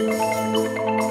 Música